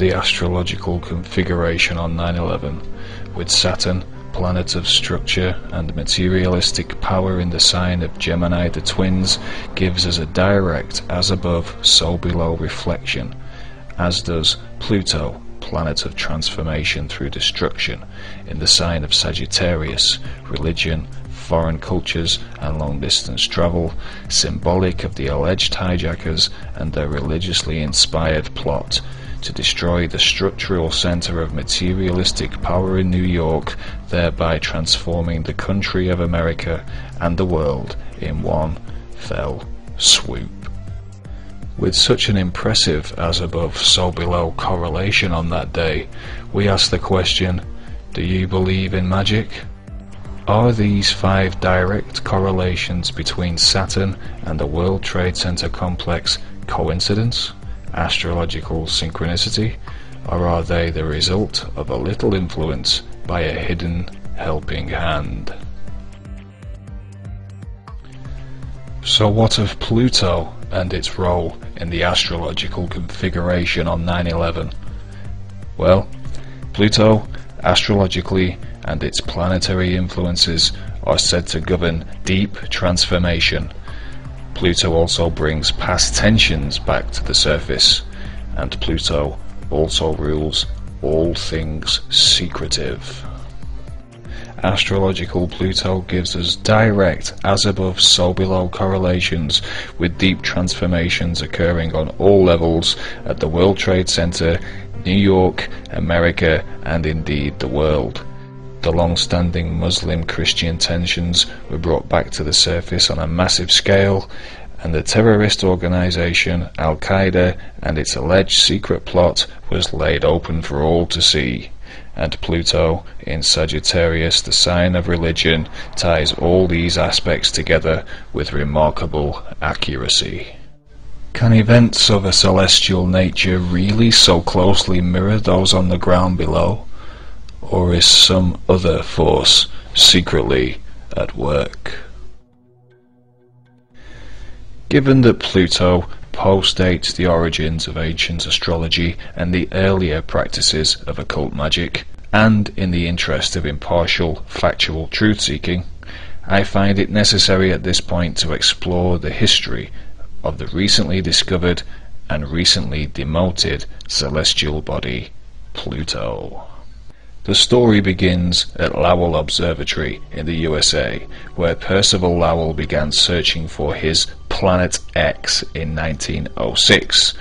the astrological configuration on 9-11, with Saturn, planet of structure and materialistic power in the sign of Gemini the twins, gives us a direct as above, so below reflection, as does Pluto, planet of transformation through destruction, in the sign of Sagittarius, religion, foreign cultures and long-distance travel, symbolic of the alleged hijackers and their religiously inspired plot to destroy the structural center of materialistic power in New York, thereby transforming the country of America and the world in one fell swoop. With such an impressive as above so below correlation on that day, we ask the question, do you believe in magic? Are these five direct correlations between Saturn and the World Trade Center complex coincidence, astrological synchronicity, or are they the result of a little influence by a hidden helping hand? So what of Pluto and its role in the astrological configuration on 9-11? Well, Pluto, astrologically, and its planetary influences are said to govern deep transformation. Pluto also brings past tensions back to the surface, and Pluto also rules all things secretive. Astrological Pluto gives us direct as above so below correlations with deep transformations occurring on all levels at the World Trade Center, New York, America and indeed the world. The long-standing Muslim-Christian tensions were brought back to the surface on a massive scale, and the terrorist organization Al-Qaeda and its alleged secret plot was laid open for all to see. And Pluto, in Sagittarius, the sign of religion, ties all these aspects together with remarkable accuracy. Can events of a celestial nature really so closely mirror those on the ground below? Or is some other force secretly at work? Given that Pluto postdates the origins of ancient astrology and the earlier practices of occult magic, and in the interest of impartial, factual truth-seeking, I find it necessary at this point to explore the history of the recently discovered and recently demoted celestial body, Pluto. The story begins at Lowell Observatory in the USA, where Percival Lowell began searching for his Planet X in 1906.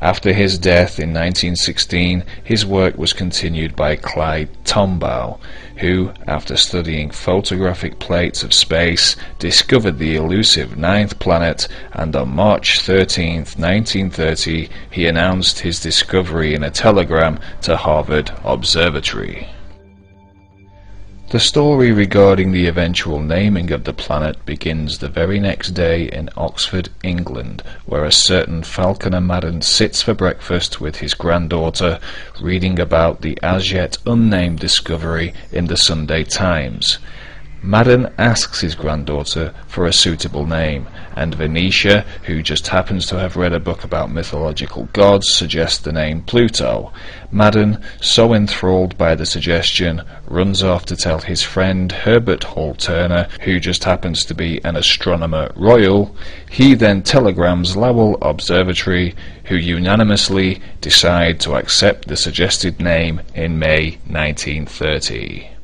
After his death in 1916, his work was continued by Clyde Tombaugh, who, after studying photographic plates of space, discovered the elusive ninth planet, and on March 13, 1930, he announced his discovery in a telegram to Harvard Observatory. The story regarding the eventual naming of the planet begins the very next day in Oxford, England, where a certain Falconer Madan sits for breakfast with his granddaughter, reading about the as yet unnamed discovery in the Sunday Times. Madan asks his granddaughter for a suitable name, and Venetia, who just happens to have read a book about mythological gods, suggests the name Pluto. Madan, so enthralled by the suggestion, runs off to tell his friend Herbert Hall Turner, who just happens to be an astronomer royal. He then telegrams Lowell Observatory, who unanimously decide to accept the suggested name in May 1930.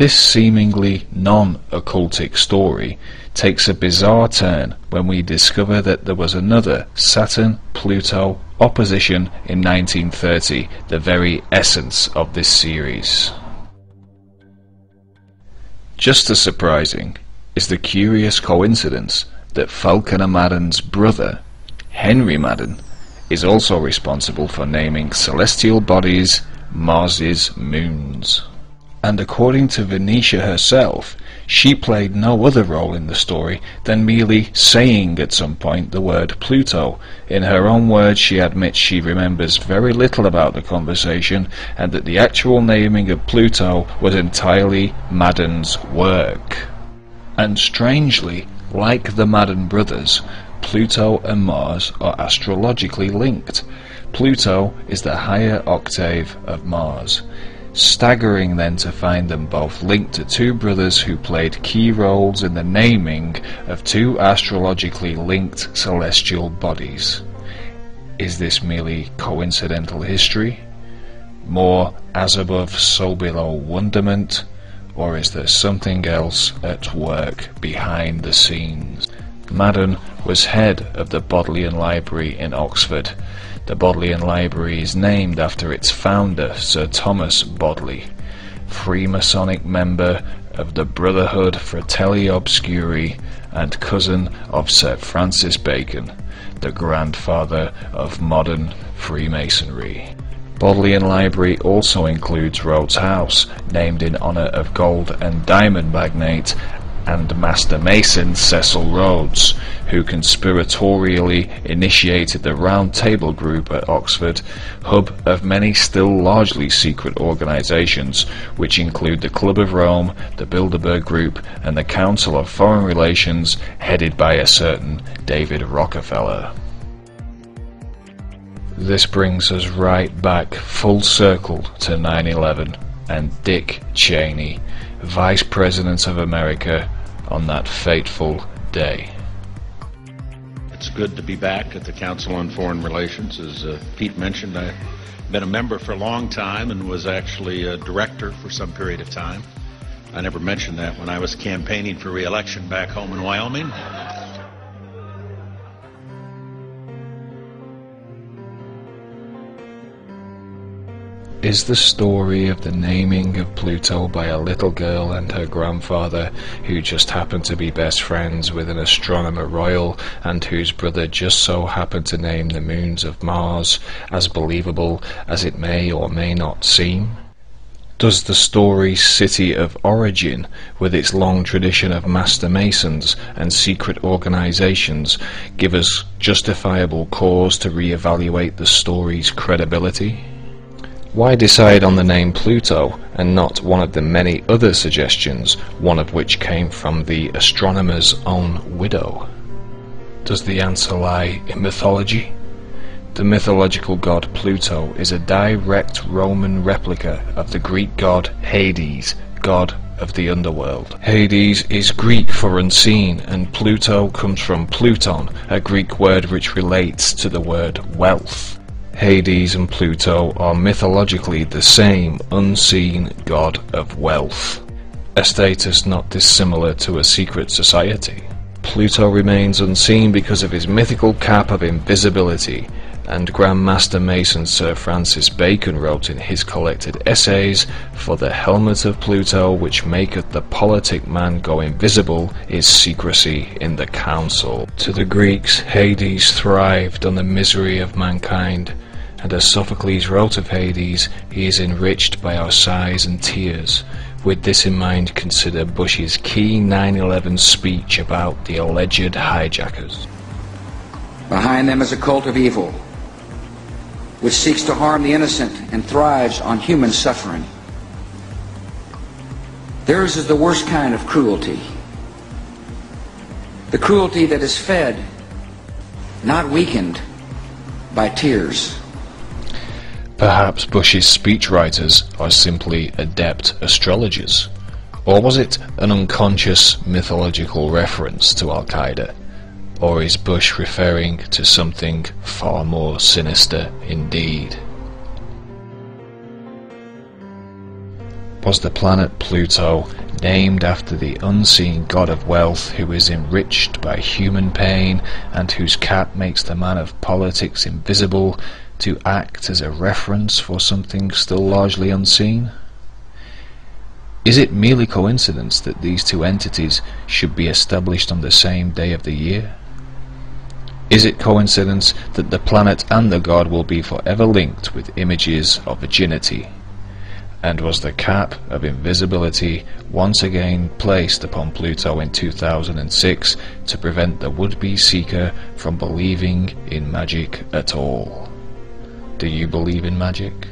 This seemingly non-occultic story takes a bizarre turn when we discover that there was another Saturn-Pluto opposition in 1930, the very essence of this series. Just as surprising is the curious coincidence that Falconer Madan's brother, Henry Madan, is also responsible for naming celestial bodies Mars's moons and according to Venetia herself, she played no other role in the story than merely saying at some point the word Pluto. In her own words, she admits she remembers very little about the conversation and that the actual naming of Pluto was entirely Madan's work. And strangely, like the Madan brothers, Pluto and Mars are astrologically linked. Pluto is the higher octave of Mars. Staggering then to find them both linked to two brothers who played key roles in the naming of two astrologically linked celestial bodies. Is this merely coincidental history? More as above so below wonderment? Or is there something else at work behind the scenes? Madan was head of the Bodleian Library in Oxford. The Bodleian Library is named after its founder, Sir Thomas Bodley, Freemasonic member of the Brotherhood Fratelli Obscuri and cousin of Sir Francis Bacon, the grandfather of modern Freemasonry. Bodleian Library also includes Rhodes House, named in honour of gold and diamond magnate and Master Mason Cecil Rhodes, who conspiratorially initiated the Round Table Group at Oxford, hub of many still largely secret organisations, which include the Club of Rome, the Bilderberg Group, and the Council of Foreign Relations, headed by a certain David Rockefeller. This brings us right back full circle to 9-11 and Dick Cheney, Vice President of America, on that fateful day. It's good to be back at the Council on Foreign Relations. As uh, Pete mentioned, I've been a member for a long time and was actually a director for some period of time. I never mentioned that when I was campaigning for reelection back home in Wyoming. Is the story of the naming of Pluto by a little girl and her grandfather who just happened to be best friends with an astronomer royal and whose brother just so happened to name the moons of Mars as believable as it may or may not seem? Does the story City of Origin, with its long tradition of master masons and secret organizations, give us justifiable cause to re-evaluate the story's credibility? Why decide on the name Pluto and not one of the many other suggestions, one of which came from the astronomer's own widow? Does the answer lie in mythology? The mythological god Pluto is a direct Roman replica of the Greek god Hades, god of the underworld. Hades is Greek for unseen, and Pluto comes from Pluton, a Greek word which relates to the word wealth. Hades and Pluto are mythologically the same unseen god of wealth, a status not dissimilar to a secret society. Pluto remains unseen because of his mythical cap of invisibility, and Grand Master Mason Sir Francis Bacon wrote in his collected essays, For the helmet of Pluto which maketh the politic man go invisible is secrecy in the council. To the Greeks, Hades thrived on the misery of mankind, and as Sophocles wrote of Hades, he is enriched by our sighs and tears. With this in mind, consider Bush's key 9-11 speech about the alleged hijackers. Behind them is a cult of evil, which seeks to harm the innocent and thrives on human suffering. Theirs is the worst kind of cruelty. The cruelty that is fed, not weakened, by tears. Perhaps Bush's speechwriters are simply adept astrologers. Or was it an unconscious mythological reference to Al-Qaeda? Or is Bush referring to something far more sinister indeed? Was the planet Pluto named after the unseen god of wealth who is enriched by human pain and whose cap makes the man of politics invisible to act as a reference for something still largely unseen? Is it merely coincidence that these two entities should be established on the same day of the year? Is it coincidence that the planet and the god will be forever linked with images of virginity? And was the cap of invisibility once again placed upon Pluto in 2006 to prevent the would-be seeker from believing in magic at all? Do you believe in magic?